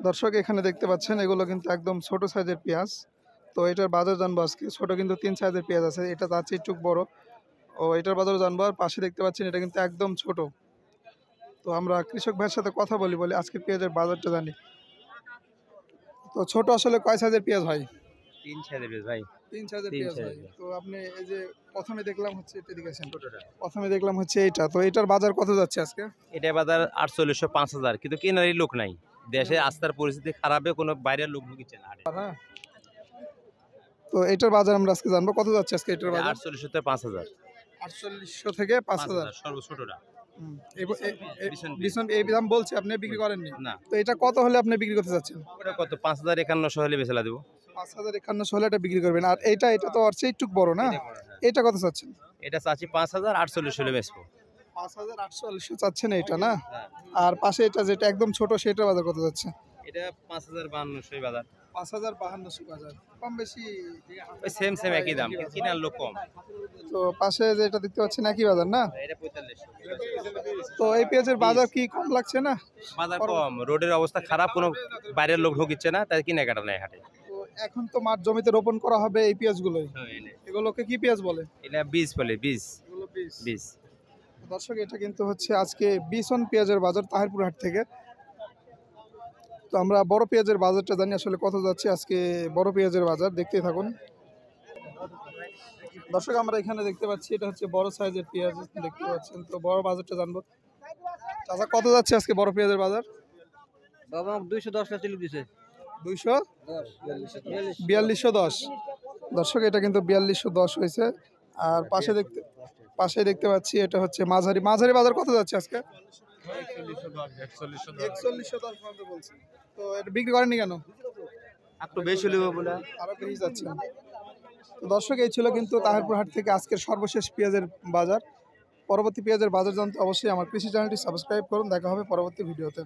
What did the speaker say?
দর্শক এখানে দেখতে পাচ্ছেন এগুলো কিন্তু একদম ছোট সাইজের পেঁয়াজ। তো এটার বাজার জানব আজকে। ছোট কিন্তু তিন সাইজের পেঁয়াজ আছে এটা তার চেয়ে একটু বড়। ও এটার বাজার জানব আর পাশে দেখতে পাচ্ছেন এটা কিন্তু একদম ছোট। তো আমরা কৃষক ভাইয়ের সাথে কথা বলি বলি আজকের পেঁয়াজের বাজারটা জানি। তো ছোট আসলে কয় সাইজের পেঁয়াজ হয় তিন সাইজের বেশ ভাই। তিন সাইজের পেঁয়াজ। তো আপনি এই যে প্রথমে দেখলাম হচ্ছে এটা দেখেছেন। প্রথমে দেখলাম হচ্ছে এইটা তো এটার বাজার কত যাচ্ছে আজকে? এটা বাজার আটচল্লিশশো পাঁচ হাজার কিন্তু কেনারই লোক নাই। দেশে আস্থার পরিস্থিতি খারাপে কোনো বাইরের লোক ঢুকিচ্ছে না। হ্যাঁ। তো এটার বাজার আমরা আজকে জানব। কত যাচ্ছে আজকে এটার বাজার? আটচল্লিশশো থেকে পাঁচ হাজার। আটচল্লিশশো থেকে পাঁচ হাজার। সর্ব ছোটটা। হুম। এই- এই- এই- বিশন বীজ। বিশন এই দাম বলছে আপনি বিক্রি করেননি? না। তো এটা কত হলে আপনি বিক্রি করতে চাচ্ছেন? কত? পাঁচ হাজার একান্নশো হলে বেচলা দেবো পাঁচ হাজার একান্নশো হলে এটা বিক্রি করবেন। আর এইটা এটা তো আর চেয়ে একটু বড় না? এটা কত চাচ্ছেন? এটা চাচ্ছি পাঁচ হাজার আটচল্লিশ হলে বেচবো। পাঁচ হাজার চাচ্ছেন এটা না? হ্যাঁ। আর পাশে এটা যেটা একদম ছোট সেটা বাজার কত যাচ্ছে? এটা পাঁচ হাজার বাহান্নশোই বাজার। পাঁচ হাজার বাহান্নশো বাজার। কম বেশি সেম সেম একই দাম। কিনার লোক কম। তো পাশে যেটা দেখতে পাচ্ছেন একই বাজার না? তো এই পেঁয়াজের বাজার কি কম লাগছে না? বাজার কম। রোডের অবস্থা খারাপ কোনো বাইরের লোক ঢুকিচ্ছে না তাই কিনে কাটা নেই হাটে। তো এখন তো মাঠ জমিতে রোপণ করা হবে এই পেঁয়াজগুলোই। এগুলোকে কি পেঁয়াজ বলে? এটা বীজ বলে বীজ। বীজ। দর্শক এটা কিন্তু হচ্ছে আজকে বিশন পেঁয়াজের বাজার তাহিরপুর হাট থেকে। তো আমরা বড় পেঁয়াজের বাজারটা জানি আসলে কত যাচ্ছে আজকে বড় পেঁয়াজের বাজার দেখতেই থাকুন। দর্শক আমরা এখানে দেখতে পাচ্ছি এটা হচ্ছে বড় সাইজের পেঁয়াজ দেখতে পাচ্ছেন তো বড় বাজারটা জানব। আচ্ছা কত যাচ্ছে আজকে বড় পেঁয়াজের বাজার? বাবা দুইশো দশ টাকা দিছে। দুইশো? বিয়াল্লিশশো দশ। দর্শক এটা কিন্তু বিয়াল্লিশশো দশ হয়েছে। আর পাশে দেখতে পাশে দেখতে পাচ্ছি এটা হচ্ছে মাঝারি। মাঝারি বাজার কত যাচ্ছে আজকে? তো এটা বিক্রি করেনি কেন দর্শক এই ছিল কিন্তু তাহারপুর হাট থেকে আজকের সর্বশেষ পেঁয়াজের বাজার। পরবর্তী পেঁয়াজের বাজার জানতে অবশ্যই আমার কৃষি চ্যানেলটি সাবস্ক্রাইব করুন। দেখা হবে পরবর্তী ভিডিওতে।